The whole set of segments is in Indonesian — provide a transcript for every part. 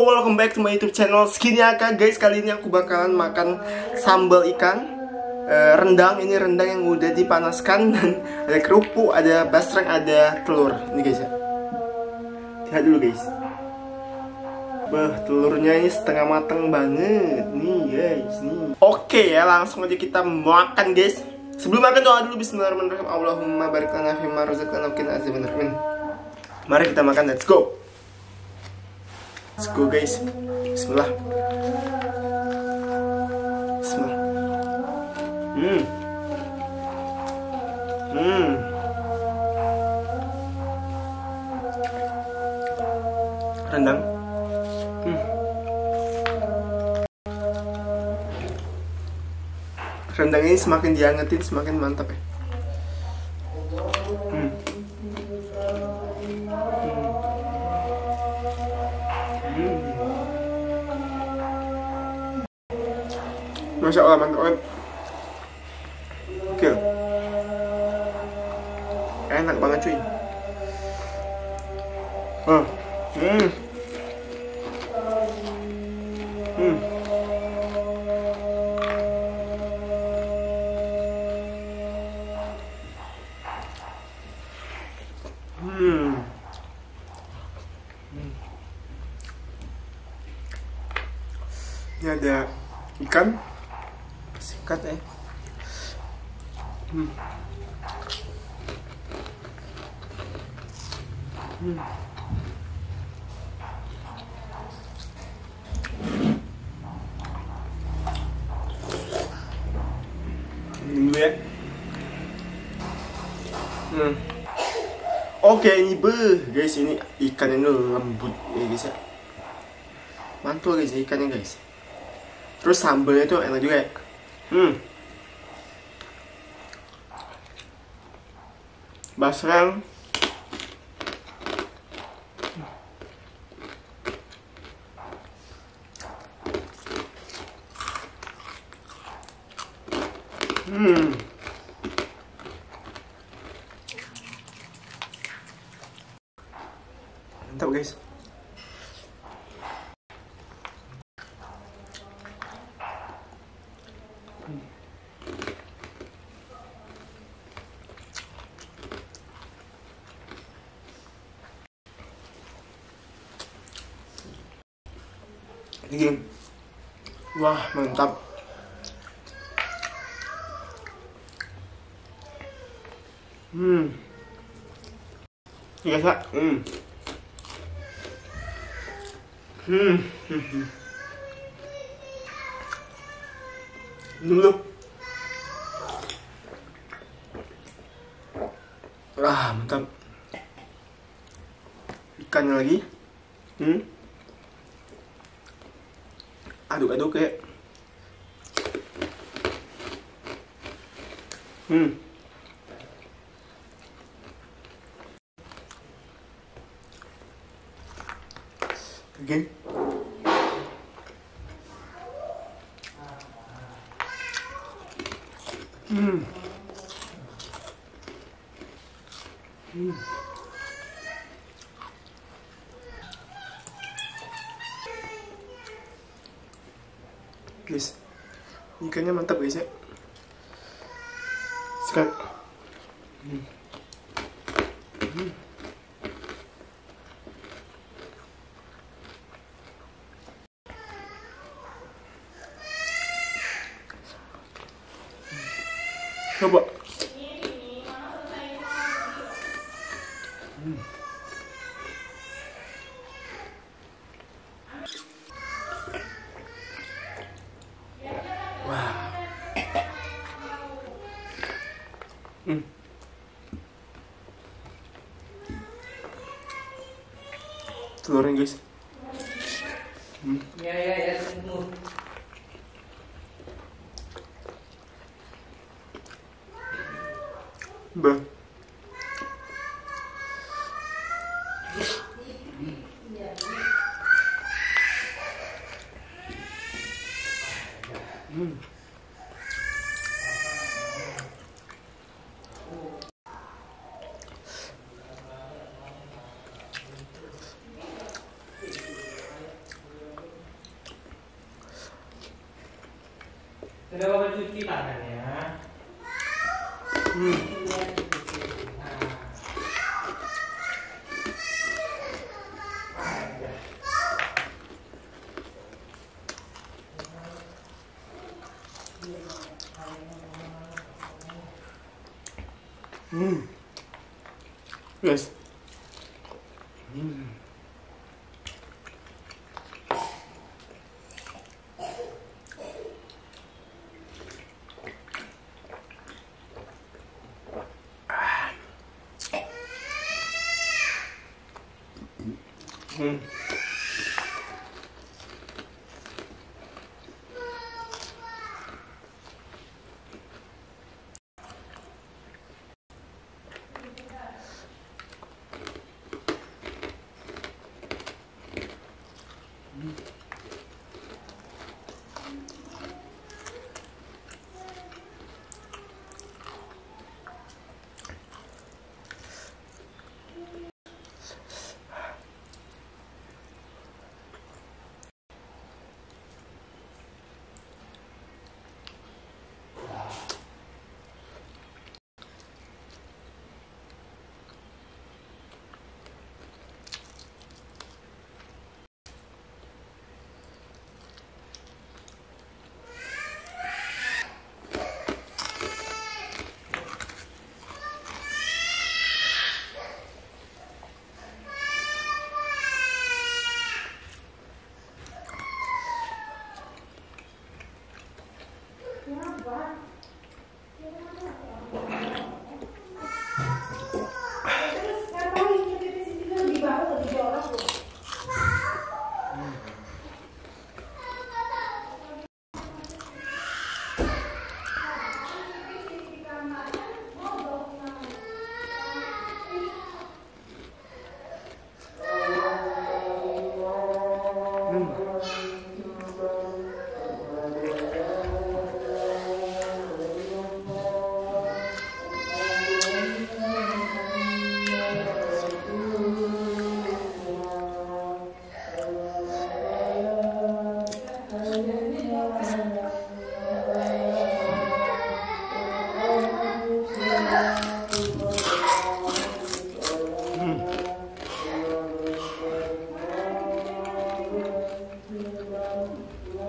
Assalamualaikum welcome back to my youtube channel. Skinny Aka. Guys kali ini aku bakalan makan sambal ikan. Eh, Rendang, ini rendang yang udah dipanaskan. Dan ada kerupuk, ada basreng, ada telur. Ini guys ya. Lihat dulu guys. Bah, telurnya ini setengah matang banget. Nih guys, nih. Oke ya, langsung aja kita makan guys. Sebelum makan doa dulu. Bismillahirrahmanirrahim. Allahumma barik lana fima razaqtana wa Mari kita makan, let's go Let's go guys. Bismillah. Bismillah. Hmm. Hmm. Rendang. Hmm. Rendang ini semakin diangetin semakin mantap ya. Masya Allah mantap banget. Oke Enak banget cuy. Oh. Hmm. Hmm. Hmm. Ini ada ikan sikat ya hmm. Hmm. Ya hmm. Oke ini be guys ini ikan ini lembut ya guys ya mantul guys ikannya guys terus sambalnya tuh enak juga ya Hmm. Basrang. Hmm. Mantap guys. Ini Wah, mantap. Hmm. Iya, Kak. Hmm. Hmm. Hmm. Dulu. Ah, mantap. Ikannya lagi. Hmm aduk-aduk kayak hmm again guys ikannya mantap guys ya sekarang hmm. Hmm. Coba hmm. Hmm. Telurnya guys. Hmm. Ya ya ya tunggu. Bah. Sudah bawa cuci tangannya. Hmm. Nah. Hmm. 嗯。Thank 了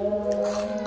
Hmm.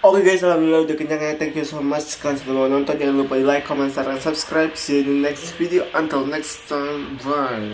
Oke guys, alhamdulillah udah kenyang ya. Thank you so much kalian sudah nonton. Jangan lupa di like, comment, share, dan subscribe. See you in the next video. Until next time, bye.